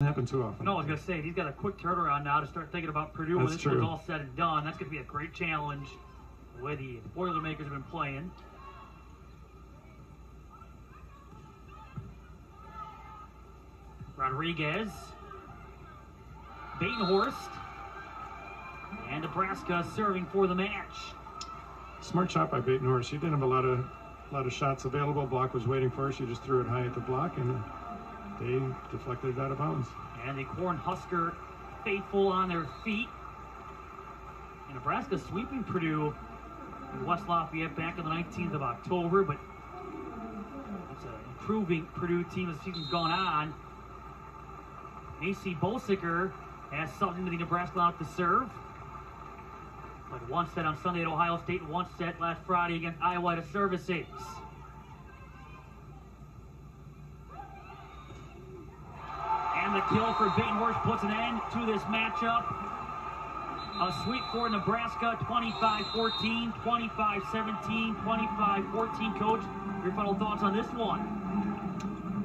happen too often. No, I was gonna say he's got a quick turnaround now to start thinking about Purdue when That's this true. one's all said and done. That's gonna be a great challenge. The way the Boilermakers have been playing. Rodriguez, Batenhorst, and Nebraska serving for the match. Smart shot by Batenhorst. She didn't have a lot of lot of shots available. Block was waiting for her. She just threw it high at the block, and they deflected it out of bounds. And the Cornhusker faithful on their feet. And Nebraska sweeping Purdue in West Lafayette back on the 19th of October, but it's an improving Purdue team as the season's gone on. Macy Bolsicker has something to the Nebraska out to serve. But one set on Sunday at Ohio State and one set last Friday against Iowa to service ace. And the kill for Batenhorst puts an end to this matchup. A sweep for Nebraska, 25-14, 25-17, 25-14. Coach, your final thoughts on this one?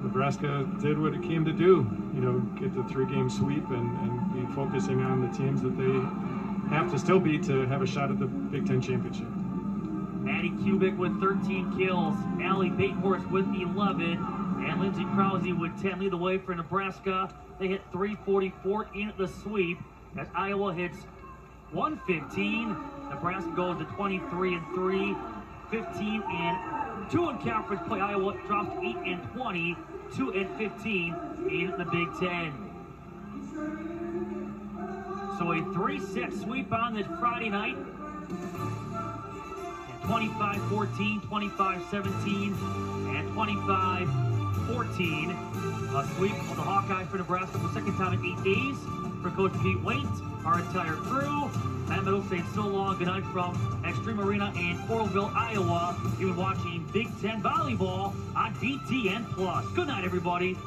Nebraska did what it came to do. You know, get the three-game sweep and, and be focusing on the teams that they have to still beat to have a shot at the Big Ten championship. Madi Kubik with 13 kills, Ally Batenhorst with 11, and Lindsay Krause would 10 lead the way for Nebraska. They hit 344 in the sweep as Iowa hits 115. Nebraska goes to 23 and 3, 15 and 2 in conference play. Iowa drops 8 and 20, 2 and 15 in the Big Ten. So a three-set sweep on this Friday night. 25-14, 25-17, and 25-14. A sweep of the Hawkeyes for Nebraska for the second time in eight days. For Coach Pete Waite, our entire crew, Matt Meadows saying so long. Good night from Xtream Arena in Coralville, Iowa. You've been watching Big Ten Volleyball on BTN Plus. Good night, everybody.